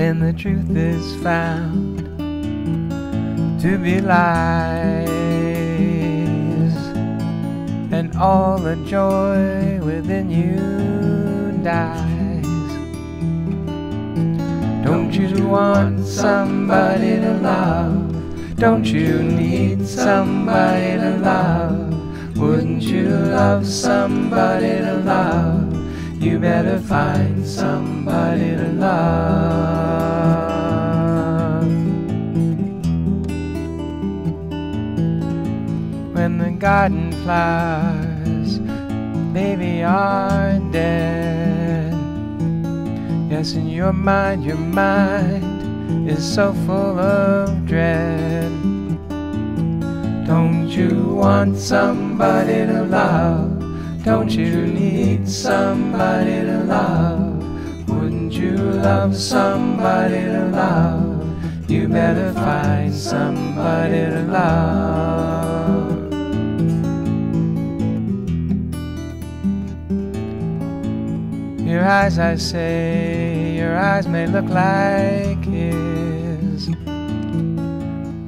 when the truth is found to be lies, and all the joy within you dies. Don't you want somebody to love? Don't you need somebody to love? Wouldn't you love somebody to love? You better find somebody to love. Garden flowers, baby, are dead. Yes, in your mind, your mind is so full of dread. Don't you want somebody to love? Don't you need somebody to love? Wouldn't you love somebody to love? You better find somebody to love. Eyes, I say, your eyes may look like his.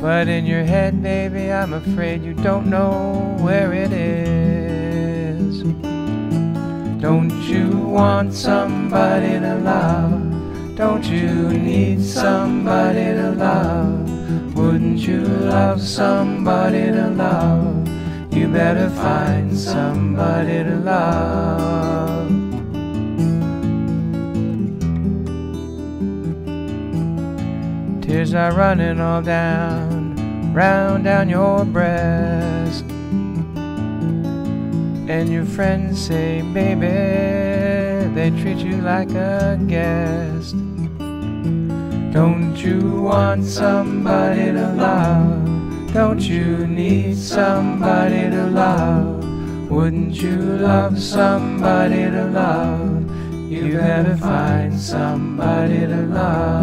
But in your head, baby, I'm afraid you don't know where it is. Don't you want somebody to love? Don't you need somebody to love? Wouldn't you love somebody to love? You better find somebody to love. Tears are running all down, round down your breast. And your friends say, baby, they treat you like a guest. Don't you want somebody to love? Don't you need somebody to love? Wouldn't you love somebody to love? You better find somebody to love.